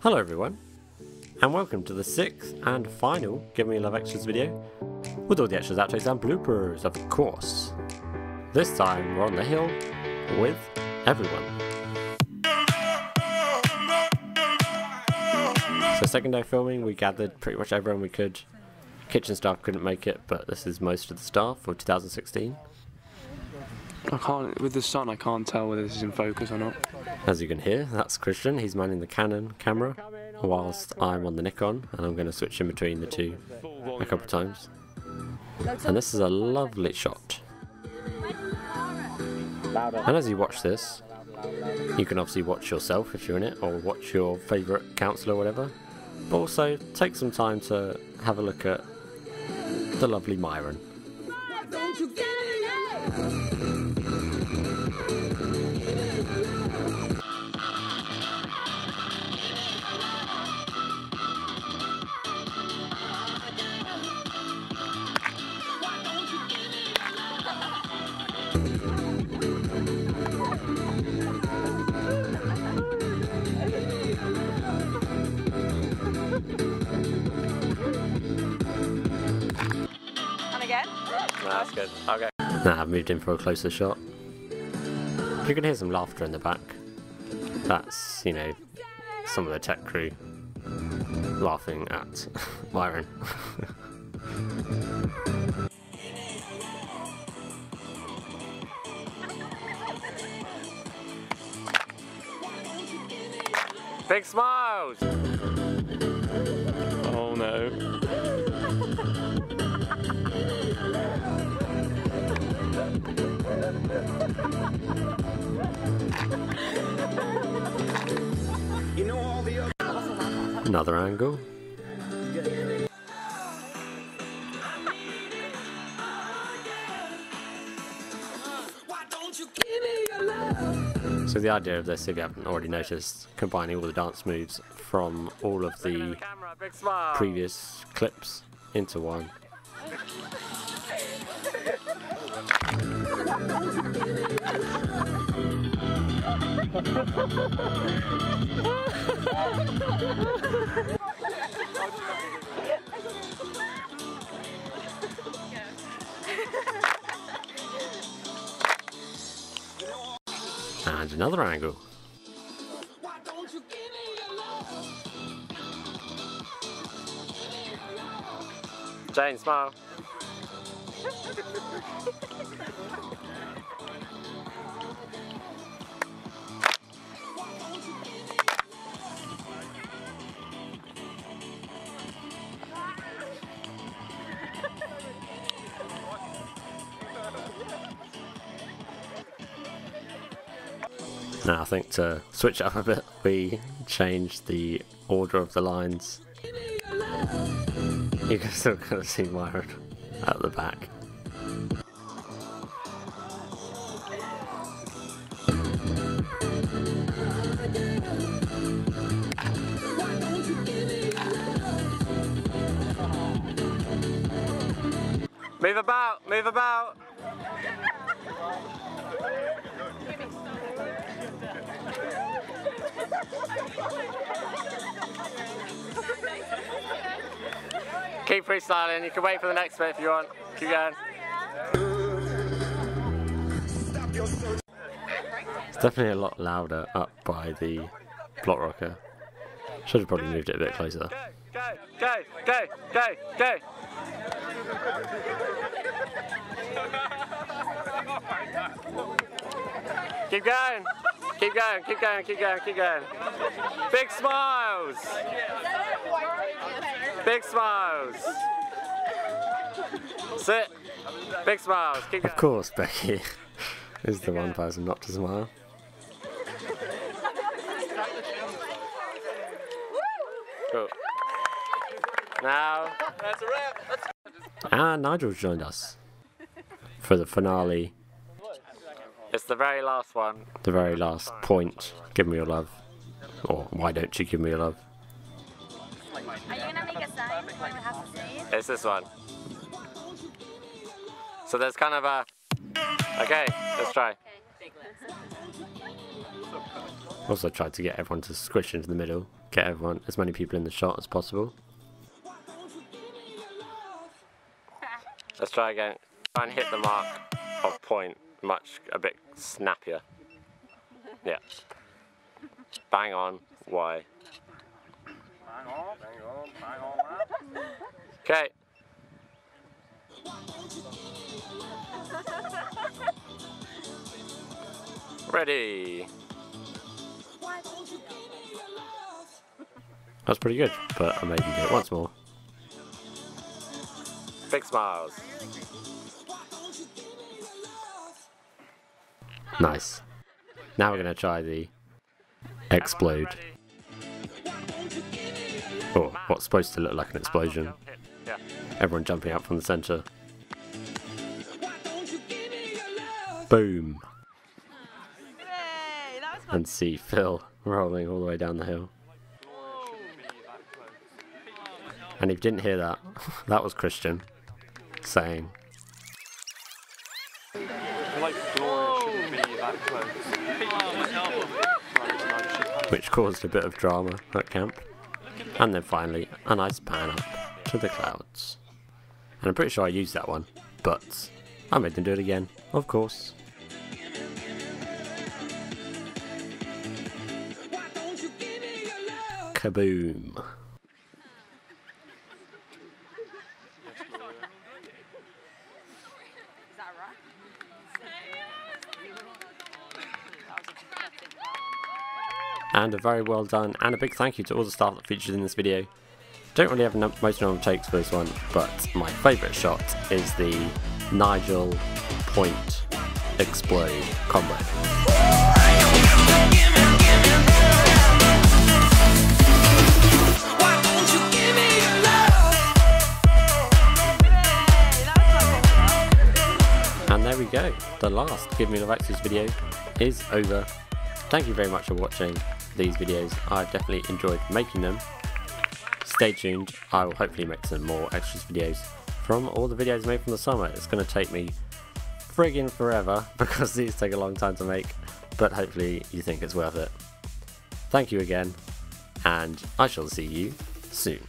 Hello everyone, and welcome to the sixth and final Give Me Love Extras video, with all the extras, outtakes and bloopers, of course. This time we're on the hill with everyone. So second day filming, we gathered pretty much everyone we could. Kitchen staff couldn't make it, but this is most of the staff for 2016. I can't, with the sun, I can't tell whether this is in focus or not. As you can hear, that's Christian. He's manning the Canon camera, whilst I'm on the Nikon, and I'm going to switch in between the two a couple of times. And this is a lovely shot. And as you watch this, you can obviously watch yourself if you're in it, or watch your favourite council or whatever. But also take some time to have a look at the lovely Myron. Good. Okay. Now I've moved in for a closer shot. You can hear some laughter in the back. That's, you know, some of the tech crew laughing at Myron. Big smiles! Oh no. Another angle. So the idea of this, if you haven't already noticed, combining all the dance moves from all of the previous clips into one. And another angle. Jane, smile. Now I think to switch up a bit, we changed the order of the lines. You can still kind of see Myron at the back. Move about, move about. Keep freestyling. You can wait for the next bit if you want. Keep going. It's definitely a lot louder up by the plot rocker. Should have probably moved it a bit closer. Go, go, go, go, go. Keep going. Keep going, keep going, keep going, keep going. Big smiles. Big smiles. Sit. Big smiles. Keep going. Of course, Becky is the one person not to smile. Cool. Now. That's a wrap. Ah, and Nigel's joined us for the finale. It's the very last one. The very last point. Give me your love. Or why don't you give me your love? Are you gonna make a sign when we have to say? It's this one. So there's kind of a. Okay, let's try. Also tried to get everyone to squish into the middle, get everyone, as many people in the shot as possible. Try again. Try and hit the mark of point much, a bit snappier. Yeah. Bang on, why? Okay. Ready. That's pretty good, but I him do it once more. Big smiles. Nice. Now we're going to try the explode. Or what's supposed to look like an explosion. Everyone jumping out from the centre. Boom. And see Phil rolling all the way down the hill. And if you didn't hear that, that was Christian saying, which caused a bit of drama at camp. And then finally, a nice pan up to the clouds. And I'm pretty sure I used that one, but I made them do it again, of course. Kaboom. Is that right? And a very well done and a big thank you to all the staff that featured in this video. Don't really have most of takes for this one, but my favourite shot is the Nigel Point Explode combo. There we go, the last Give Me Love Extras video is over. Thank you very much for watching these videos, I've definitely enjoyed making them. Stay tuned, I will hopefully make some more extras videos from all the videos made from the summer. It's going to take me friggin' forever because these take a long time to make, but hopefully you think it's worth it. Thank you again, and I shall see you soon.